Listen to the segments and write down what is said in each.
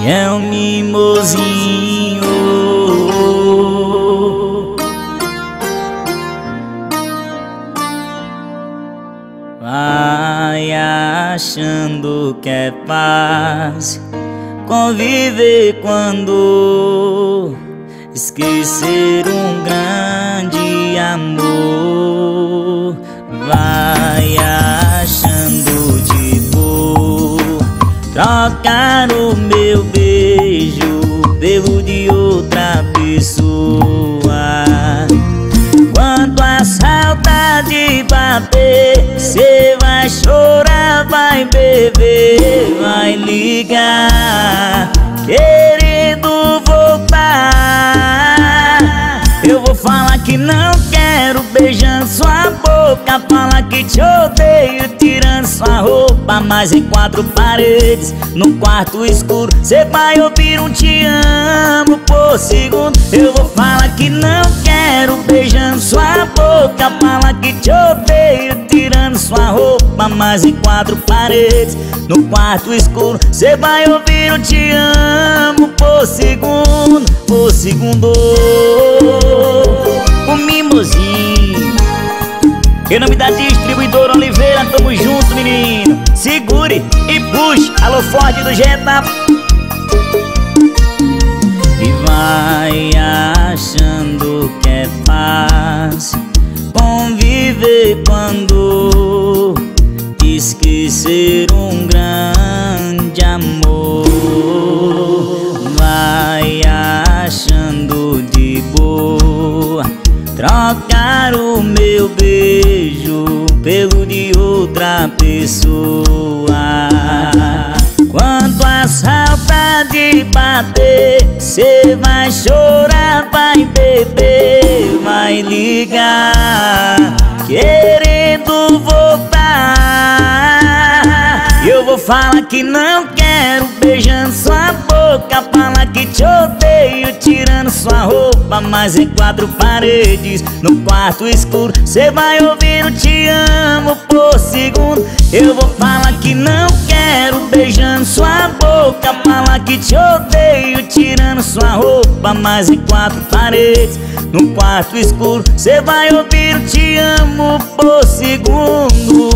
E é um mimosinho. Vai achando que é paz Conviver quando Esquecer um grande amor. Vai achando de boa. Trocar vai chorar, vai beber Vai ligar. Querendo eu vou falar que não quero beijando sua boca Fala que te odeio tirando sua roupa Mas em quatro paredes, no quarto escuro Cê vai ouvir um te amo por segundo. Eu vou falar que não quero beijando sua boca Fala que te odeio tirando sua roupa Mas em quatro paredes, no quarto escuro Cê vai ouvir um te amo por segundo Por segundo Em nome da distribuidora Oliveira, tamo junto, menino. Segure e puxe, alô forte do Jetta E vai achando que é fácil Conviver quando esquecer um grande amor. Vai achando de boa Trocar o meu pelo de outra pessoa. Quando a saudade bater Cê vai chorar, vai beber, vai ligar. Querendo voltar Falar que não quero beijando sua boca. Fala que te odeio tirando sua roupa. Mas em quatro paredes, no quarto escuro Cê vai ouvir o te amo por segundo. Eu vou falar que não quero beijando sua boca. Fala que te odeio tirando sua roupa. Mas em quatro paredes, no quarto escuro Cê vai ouvir o te amo por segundo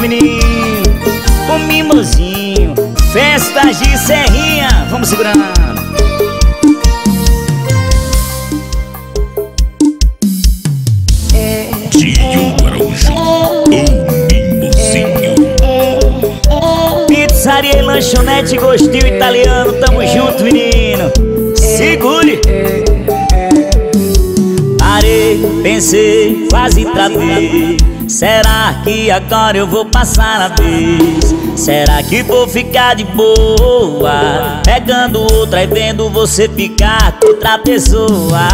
menino. O mimosinho, festas de Serrinha. Vamos segurando. Tio Araújo, o mimosinho Pizzaria e lanchonete gostinho italiano. Tamo junto, menino. Segure. Parei, pensei, quase travei Será que agora eu vou passar a vez? Será que vou ficar de boa? Pegando outra e vendo você ficar com outra pessoa?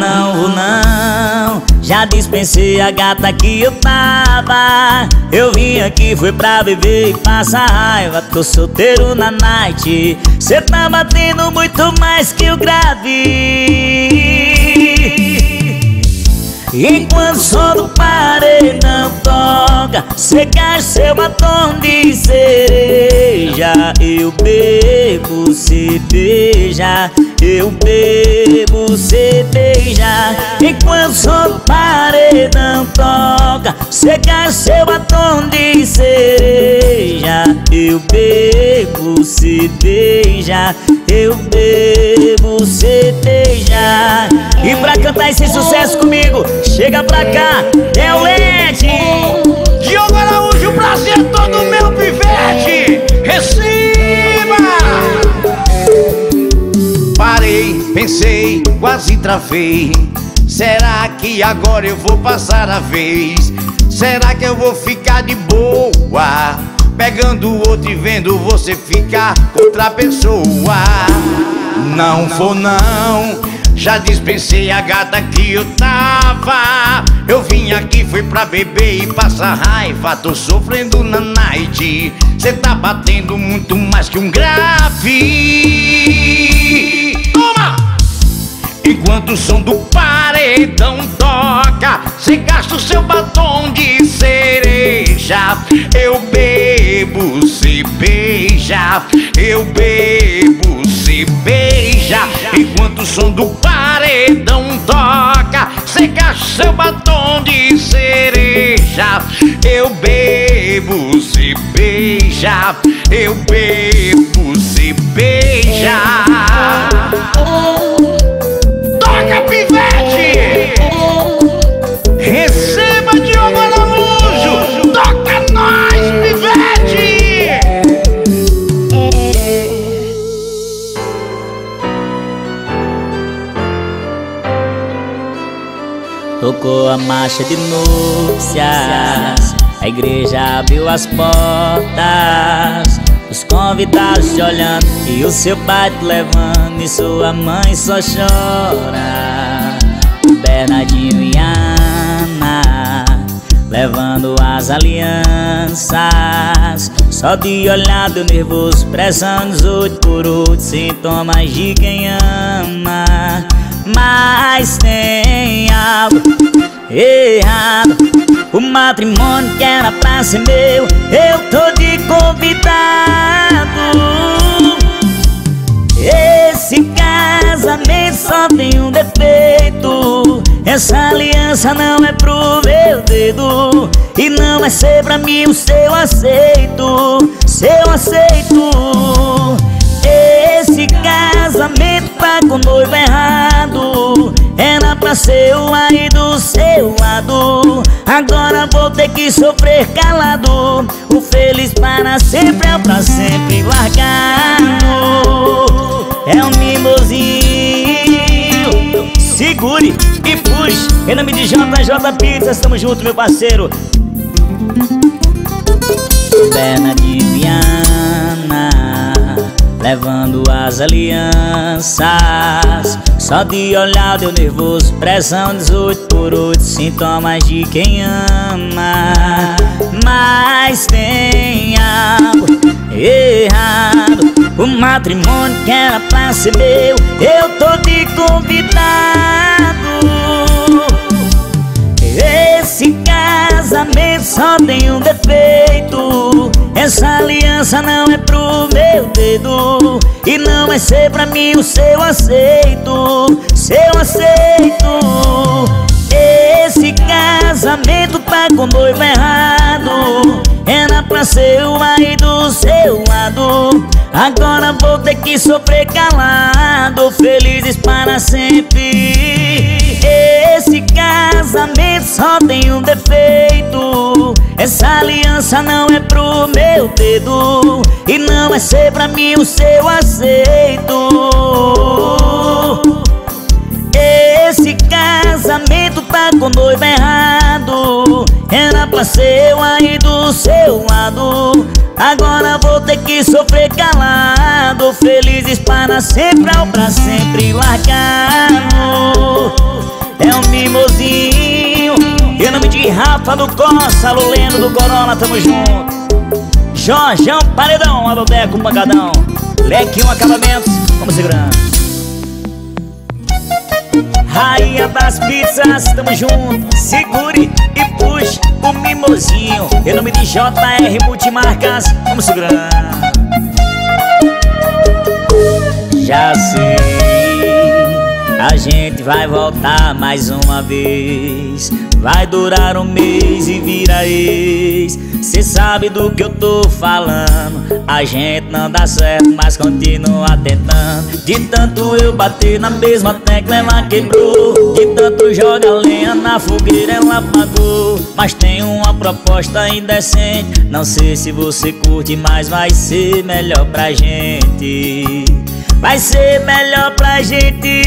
Não não. Já dispensei a gata que eu tava. Eu vim aqui foi pra beber e passar raiva. Tô solteiro na night. Cê tá batendo muito mais que o grave Enquanto o som do paredão toca Secar seu batom de cereja Eu bebo cerveja Eu bebo cerveja. Enquanto o som do paredão toca Secar seu batom de cereja Eu bebo cerveja Eu bebo cerveja. E pra cantar esse sucesso comigo Chega pra cá, é o Ed Diogo Araújo, prazer todo meu pivete Receba! Parei, pensei, quase travei Será que agora eu vou passar a vez? Será que eu vou ficar de boa? Pegando o outro e vendo você ficar com outra pessoa Não vou não já dispensei a gata que eu tava. Eu vim aqui, foi pra beber e passar raiva. Tô sofrendo na night. Cê tá batendo muito mais que um grave. Toma! Enquanto o som do paredão toca cê gasta o seu batom de cereja. Eu bebo, se beija, eu bebo, se beija. Enquanto o som do paredão toca, o seu batom de cereja. Eu bebo, se beija, eu bebo, se beija. Toca, pivete! Tocou a marcha de núpcias. A igreja abriu as portas. Os convidados te olhando E o seu pai te levando E sua mãe só chora. Bernardinho e Ana Levando as alianças. Só de olhar deu nervoso Pressão 18 por 8 Sintomas de quem ama. Mas tem O matrimônio que era pra ser meu Eu tô de convidado. Esse casamento só tem um defeito. Essa aliança não é pro meu dedo. E não vai ser pra mim o seu aceito Seu aceito. Esse casamento tá com noivo errado Era pra ser o aí do seu lado. Agora vou ter que sofrer calado. O feliz para sempre é pra sempre largado. É um mimosinho Segure e puxe Em nome de JJ Pizza Estamos juntos, meu parceiro. Bernardinho e Ana Levando as alianças Só de olhar deu nervoso Pressão 18 por 8 Sintomas de quem ama. Mas tem algo errado. O matrimônio que era pra ser meu Eu tô de convidado Esse casamento só tem um defeito. Essa aliança não é pro meu dedo E não vai ser pra mim o seu aceito Seu aceito. Esse casamento tá com noivo errado. Era pra ser o aí do seu lado. Agora vou ter que sofrer calado Felizes para sempre tem um defeito. Essa aliança não é pro meu dedo E não vai ser pra mim o seu aceito esse casamento tá com o noivo errado. Era pra ser eu aí do seu lado. Agora vou ter que sofrer calado. Felizes para sempre ou pra sempre largado. É um mimosinho Em nome de Rafa do Costa, Luleno do Corona, tamo junto. Jorjão Paredão, alô Deco Pancadão Leque um acabamentos, vamos segurando. Rainha das pizzas, tamo junto. Segure e puxe o mimosinho Em nome de JR Multimarcas Vamos segurando. Já sei A gente vai voltar mais uma vez. Vai durar um mês e vira ex. Cê sabe do que eu tô falando. A gente não dá certo, mas continua tentando. De tanto eu bater na mesma tecla ela quebrou. De tanto joga lenha na fogueira ela apagou. Mas tem uma proposta indecente. Não sei se você curte, mas vai ser melhor pra gente Vai ser melhor pra gente.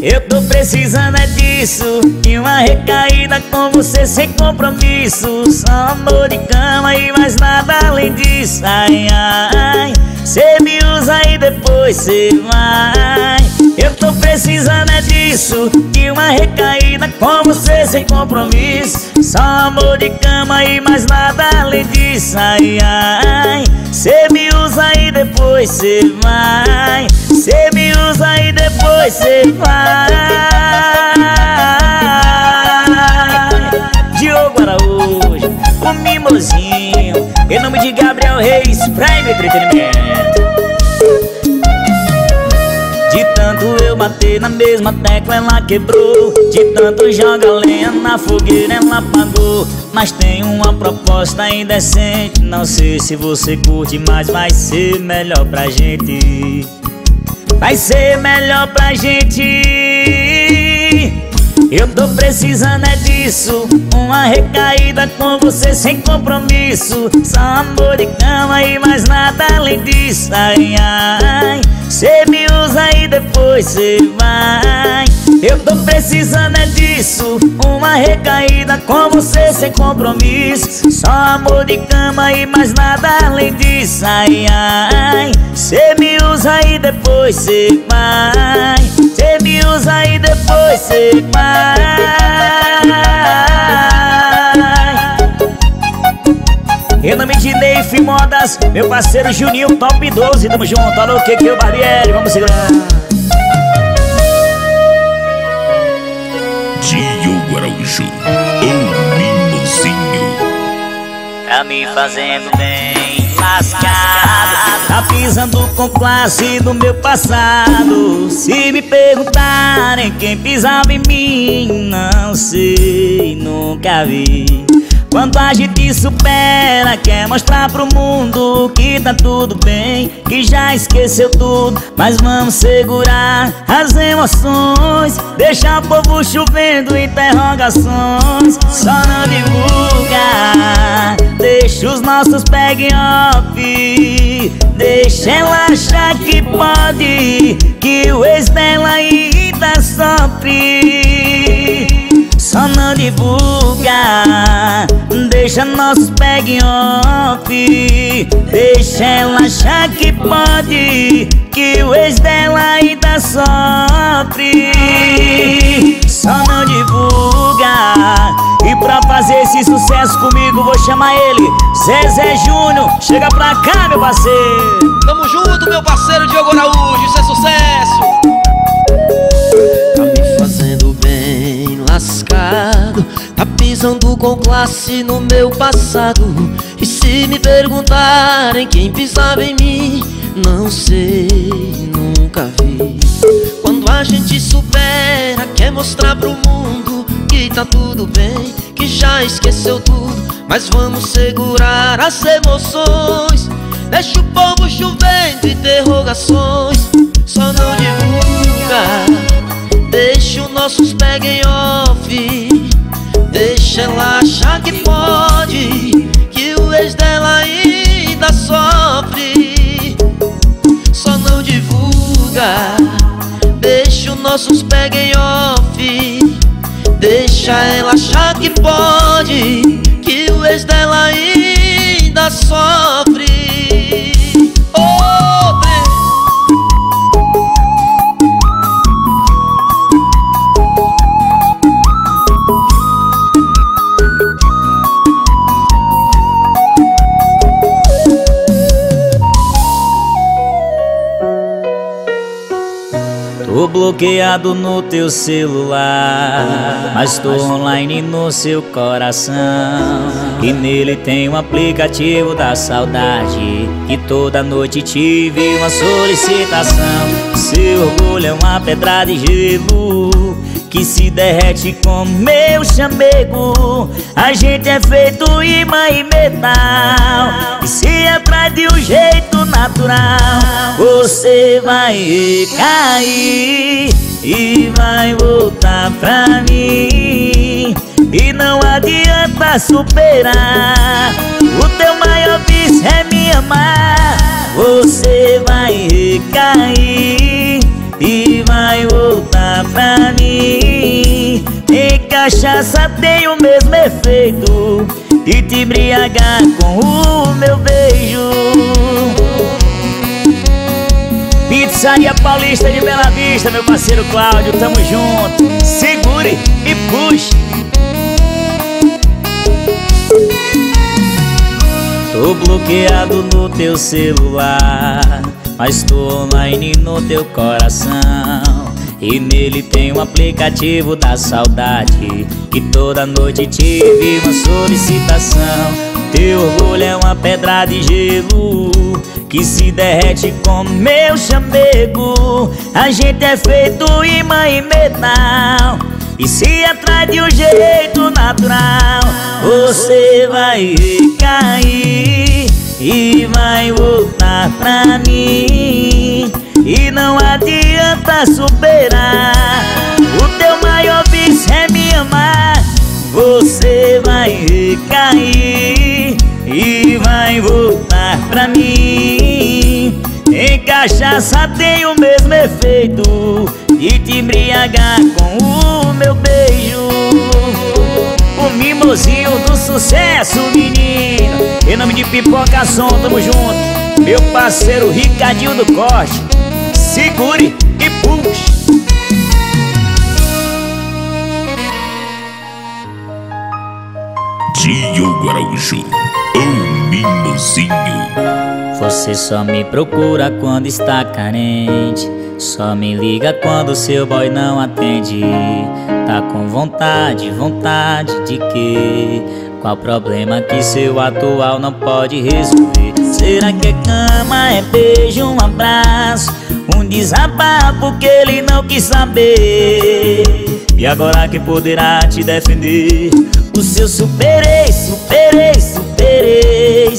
Eu tô precisando é disso. E uma recaída com você sem compromisso. Só amor de cama e mais nada além disso. Ai, ai, cê me usa e depois cê vai eu tô precisando é disso De uma recaída com você sem compromisso. Só amor de cama e mais nada além disso. Ai, ai, cê me usa e depois cê vai. Cê me usa e depois cê vai. Diogo Araújo, o Mimozinho. Em nome de Gabriel Reis, Prime Entretenimento. Eu bater na mesma tecla ela quebrou. De tanto joga lenha na fogueira ela apagou. Mas tem uma proposta indecente Não sei se você curte, mas vai ser melhor pra gente. Vai ser melhor pra gente. Eu tô precisando é disso. Uma recaída com você sem compromisso. Só amor de cama e mais nada além disso. Ai, ai Cê me e depois cê vai. Eu tô precisando é disso Uma recaída com você sem compromisso. Só amor de cama e mais nada além disso Ai, ai. Cê me usa e depois cê vai. Cê me usa e depois cê vai Em nome de Neif Modas, meu parceiro Juninho Top 12, tamo junto, alô que que o Barbieri, vamos segurar. Tio Araújo, o mimosinho Tá me fazendo bem lascado. Tá pisando com classe no meu passado. Se me perguntarem quem pisava em mim Não sei, nunca vi quando a gente supera, quer mostrar pro mundo que tá tudo bem, que já esqueceu tudo, mas vamos segurar as emoções, deixar o povo chovendo interrogações, só não divulga, deixa os nossos peguem off, deixa ela achar que pode, que o ex dela ainda sofre. Só não divulga. Deixa nossos pegue off. Deixa ela achar que pode Que o ex dela ainda sofre. Só não divulga. E pra fazer esse sucesso comigo Vou chamar ele Zezé Júnior. Chega pra cá meu parceiro. Tamo junto meu parceiro Diogo Araújo. Isso é sucesso pisando com classe no meu passado. E se me perguntarem quem pisava em mim Não sei, nunca vi. Quando a gente supera, quer mostrar pro mundo Que tá tudo bem, que já esqueceu tudo Mas vamos segurar as emoções. Deixa o povo chovendo interrogações. Só não divulga Deixa os nossos peguem off Deixa ela achar que pode Que o ex dela ainda sofre. Só não divulga Deixa os nossos peguem off. Deixa ela achar que pode Que o ex dela ainda sofre bloqueado no teu celular, mas tô online no seu coração. E nele tem um aplicativo da saudade, que toda noite tive uma solicitação. Seu orgulho é uma pedra de gelo. Que se derrete com meu chamego. A gente é feito imã e metal. E se atrai de um jeito natural Você vai cair E vai voltar pra mim. E não adianta superar O teu maior vício é me amar. Você vai recair e vai voltar pra mim. Em cachaça tem o mesmo efeito. De te embriagar com o meu beijo. Pizzaria Paulista de Bela Vista, meu parceiro Cláudio, tamo junto. Segure e puxe Tô bloqueado no teu celular mas tô online no teu coração. E nele tem um aplicativo da saudade Que toda noite te envia uma solicitação. Teu orgulho é uma pedra de gelo Que se derrete com meu chamego. A gente é feito imã e metal E se atrai de um jeito natural Você vai cair E vai voltar pra mim. E não adianta superar O teu maior vício é me amar. Você vai recair E vai voltar pra mim Em cachaça tem o mesmo efeito De te embriagar com o meu beijo. O mimosinho do sucesso, menino. Em nome de Pipoca Som, tamo junto. Meu parceiro Ricardinho do Corte. Segure e puxe. Diogo Araújo, mimosinho. Você só me procura quando está carente. Só me liga quando seu boy não atende. Tá com vontade, vontade de quê? Qual problema que seu atual não pode resolver? Será que é cama, é beijo, um abraço? Um desabafo que ele não quis saber E agora quem poderá te defender? O seu superei, superei, superei.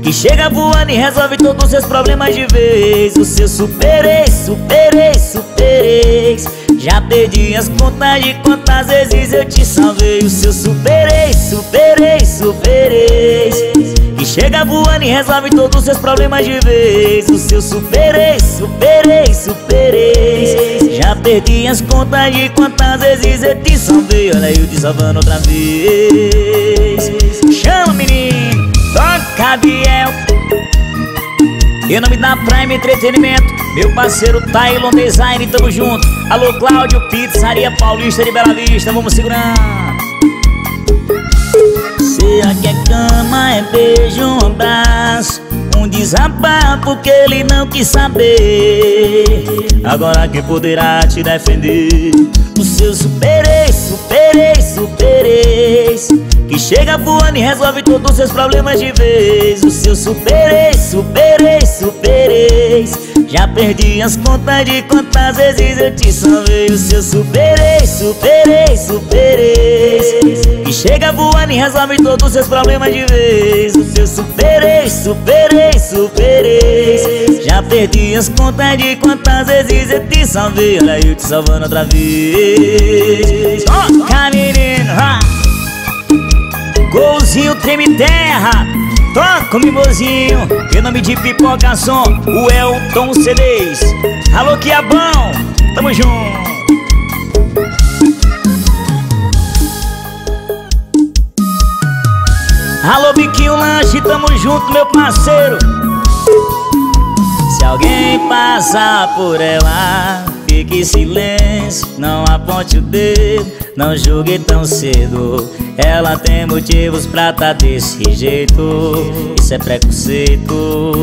Que chega voando e resolve todos os seus problemas de vez. O seu superei, superei, superei. Já perdi as contas de quantas vezes eu te salvei. O seu superei, superei, superei. Que chega voando e resolve todos os seus problemas de vez. O seu superei, superei, superei Já perdi as contas de quantas vezes eu te salvei. Olha eu te salvando outra vez. Chama menino, toca Biel. Em nome da Prime Entretenimento Meu parceiro Tylon Design, tamo junto. Alô Cláudio, Pizzaria Paulista de Bela Vista Vamos segurar. Será que é cama, é beijo, um abraço Um desabafo que ele não quis saber. Agora quem poderá te defender? O seu superei, superei, superei Que chega voando e resolve todos os seus problemas de vez. O seu superei, superei, superei Já perdi as contas de quantas vezes eu te salvei. O seu superei, superei, que chega voando e resolve todos os seus problemas de vez. O seu superei, superei, superei. Já perdi as contas de quantas vezes eu te salvei. Olha eu te salvando outra vez. Toca menino, ha! Golzinho treme terra. Toca o mimosinho Em nome de pipoca som O Elton CDs Alô que é bom Tamo junto Alô Biquinho Lanche, tamo junto meu parceiro. Se alguém passar por ela Fique em silêncio, não aponte o dedo Não julgue tão cedo. Ela tem motivos pra tá desse jeito Isso é preconceito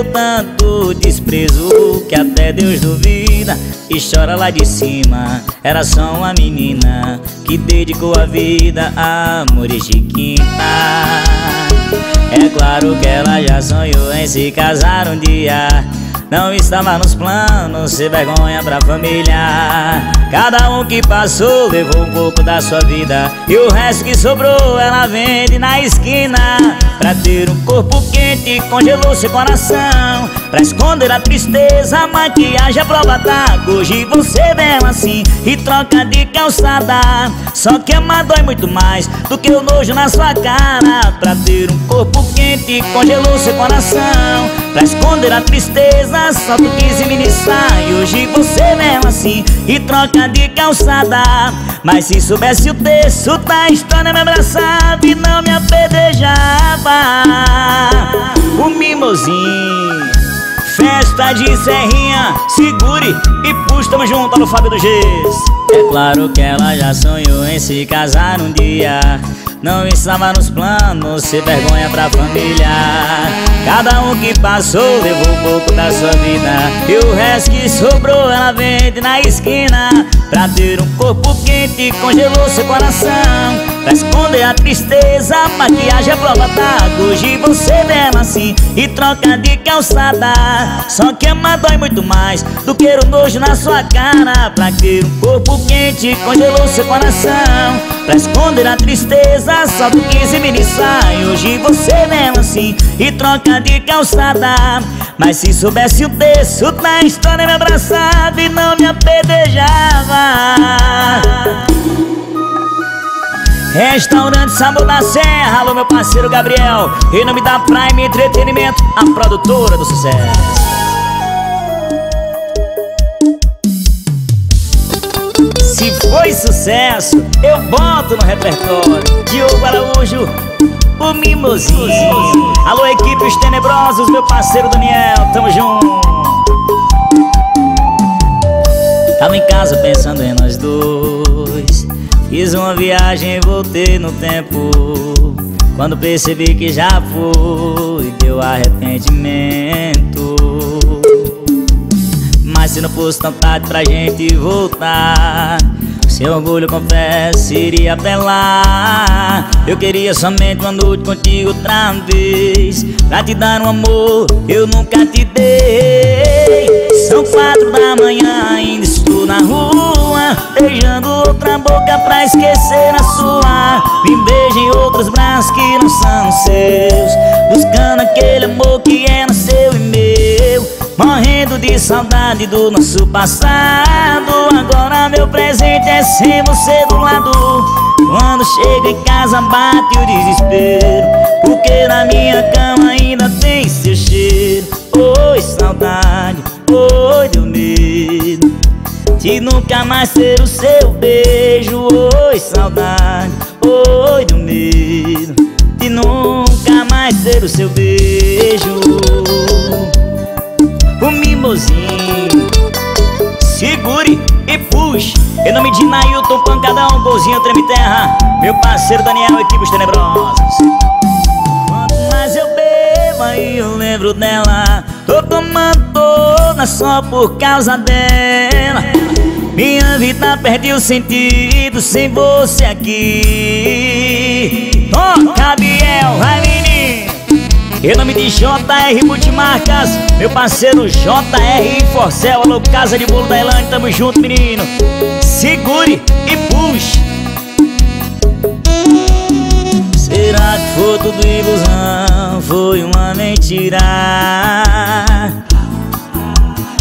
Viveu tanto desprezo Que até Deus duvida e chora lá de cima. Era só uma menina que dedicou a vida a de quinta. É claro que ela já sonhou em se casar um dia não estava nos planos ser vergonha pra família. Cada um que passou levou um pouco da sua vida. E o resto que sobrou ela vende na esquina. Pra ter um corpo quente congelou seu coração. Pra esconder a tristeza, maquiagem, a prova d'água Hoje você vê assim e troca de calçada. Só que amar dói muito mais do que o nojo na sua cara. Pra ter um corpo quente congelou seu coração Pra esconder a tristeza só tu quis me E Hoje você mesmo assim e troca de calçada. Mas se soubesse o texto da história Me abraçava e não me apedrejava. O mimosinho Festa de serrinha, segure e puxa, tamo junto, no Fábio do Gesso. É claro que ela já sonhou em se casar um dia não estava nos planos, se vergonha pra família. Cada um que passou levou um pouco da sua vida. E o resto que sobrou ela vende na esquina. Pra ter um corpo quente congelou seu coração. Pra esconder a tristeza, maquiagem é prova d'água Hoje. Você vê assim e troca de calçada. Só que ama dói muito mais do que o nojo na sua cara. Pra ter um corpo quente congelou seu coração. Pra esconder a tristeza só do 15 mini sai. Hoje você vem assim e troca de calçada. Mas se soubesse o texto da história me abraçava e não me apedrejava. Restaurante Sabor da Serra, alô meu parceiro Gabriel. Em nome da Prime Entretenimento, a produtora do sucesso foi sucesso, eu boto no repertório. Diogo Araújo, o Mimosinho Alô equipe Os Tenebrosos, meu parceiro Daniel, tamo junto. Tava em casa pensando em nós dois. Fiz uma viagem e voltei no tempo. Quando percebi que já foi, deu arrependimento. Mas se não fosse tão tarde pra gente voltar Seu orgulho, confesso, iria apelar Eu queria somente uma noite contigo outra vez. Pra te dar um amor eu nunca te dei. São quatro da manhã, ainda estou na rua Beijando outra boca pra esquecer a sua. Me beijo em outros braços que não são seus. Buscando aquele amor que é meu Morrendo de saudade do nosso passado. Agora meu presente é sem você do lado. Quando chego em casa bate o desespero. Porque na minha cama ainda tem seu cheiro. Oi saudade, oi deu medo De nunca mais ter o seu beijo. Oi saudade, oi deu medo De nunca mais ter o seu beijo o mimosinho Segure e puxe. Em nome de Nailton Pancadão, Bolzinho Treme Terra. Meu parceiro Daniel, equipes tenebrosas Quanto mais eu bebo aí eu lembro dela. Tô tomando toda só por causa dela. Minha vida perdeu sentido sem você aqui. Toca, em nome de JR Multimarcas, meu parceiro JR Forcel, alô Casa de Bolo da Elane, tamo junto menino. Segure e puxe. Será que foi tudo ilusão, foi uma mentira.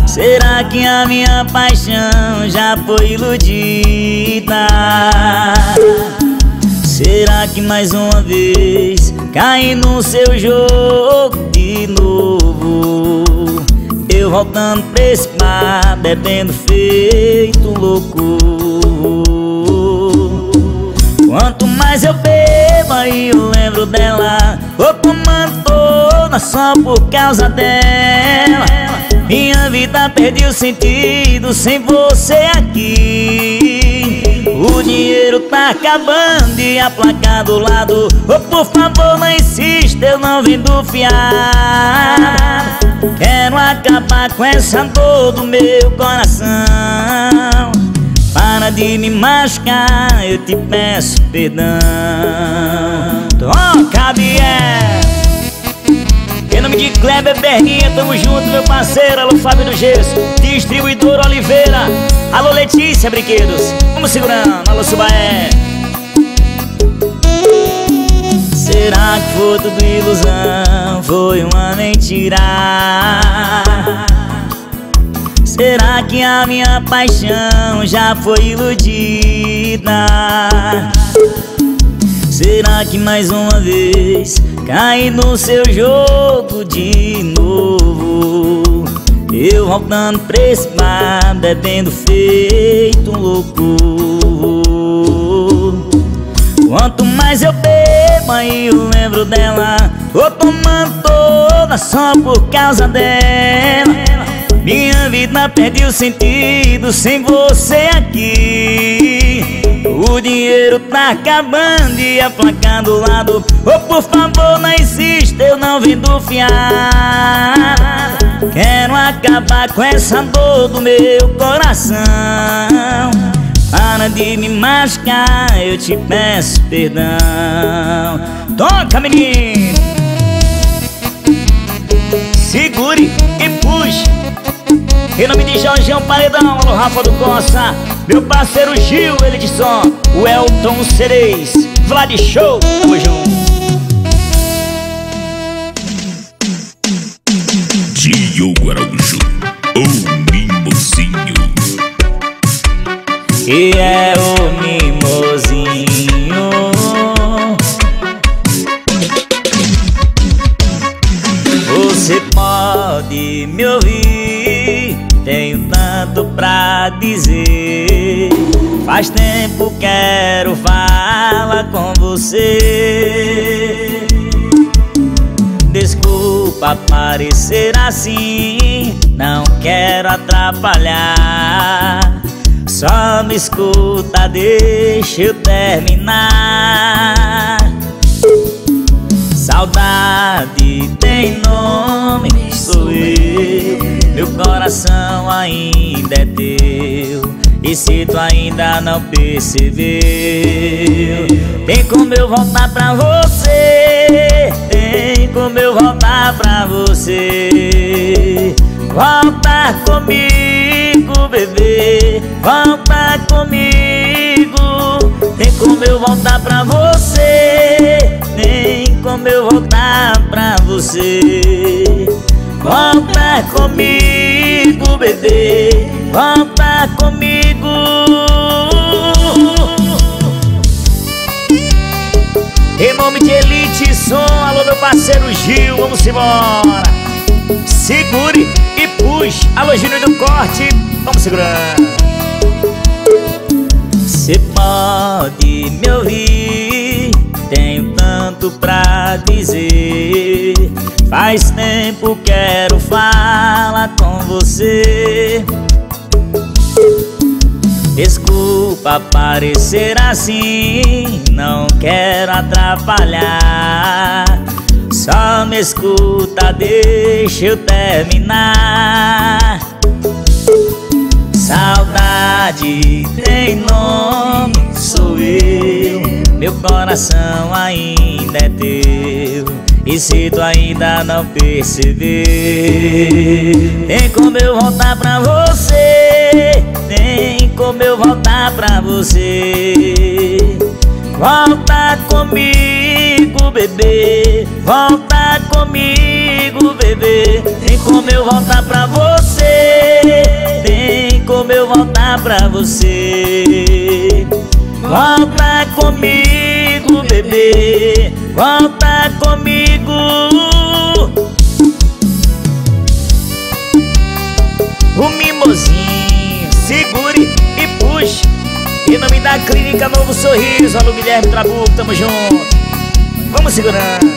Será que a minha paixão já foi iludida? Será que mais uma vez Caí no seu jogo de novo. Eu voltando pra esse mar Bebendo feito louco. Quanto mais eu bebo aí eu lembro dela. Vou tomando toda só por causa dela. Minha vida perdeu sentido sem você aqui o dinheiro tá acabando e a placa do lado. Oh, Por favor não insista, eu não vendo fiar. Quero acabar com essa dor do meu coração. Para de me machucar, eu te peço perdão. Toca, Biel. Em nome de Kleber Berninha, tamo junto, meu parceiro, alô Fábio do Gesso. Distribuidor Oliveira. Alô Letícia Brinquedos Vamos segurando, alô Subaé Será que foi tudo ilusão? Foi uma mentira Será que a minha paixão já foi iludida? Será que mais uma vez cai no seu jogo de novo? Eu voltando pra esse bar, bebendo feito um louco. Quanto mais eu bebo, aí eu lembro dela. Tô tomando toda só por causa dela. Minha vida perdeu sentido sem você aqui. O dinheiro tá acabando e a placa do lado. Oh, por favor, não insista, eu não vendo fiar Quero acabar com essa dor do meu coração. Para de me machucar, eu te peço perdão. Toca, menino! Segure e puxe. Em nome de Jorgeão Paredão, alô Rafa do Costa. Meu parceiro Gil, ele de som. O Elton Cereis. Vlad Show, tamo junto Diogo Araújo, o mimosinho. Que é o mimosinho Você pode me ouvir Tenho tanto pra dizer. Faz tempo quero falar com você Desculpa parecer assim Não quero atrapalhar. Só me escuta, deixa eu terminar. Saudade tem nome, sou eu. Meu coração ainda é teu E se tu ainda não percebeu Tem como eu voltar pra você. Tem como eu voltar pra você. Volta comigo, bebê. Volta comigo. Tem como eu voltar pra você. Tem como eu voltar pra você. Volta comigo, bebê. Volta comigo. Em nome de Elite Som, alô meu parceiro Gil, vamos embora. Segure e puxe, alô Júnior do Corte, vamos segurando. Cê pode me ouvir, tenho tanto pra dizer. Faz tempo quero falar com você. Desculpa parecer assim, não quero atrapalhar. Só me escuta, deixa eu terminar. Saudade tem nome, sou eu. Meu coração ainda é teu E se tu ainda não percebeu Tem como eu voltar pra você Tem como eu voltar pra você. Volta comigo, bebê Volta comigo, bebê. Tem como eu voltar pra você Tem como eu voltar pra você. Volta comigo, bebê Volta comigo. O mimosinho Segure e puxe. Em nome da clínica Novo Sorriso Alô Guilherme Trabuco, tamo junto. Vamos segurando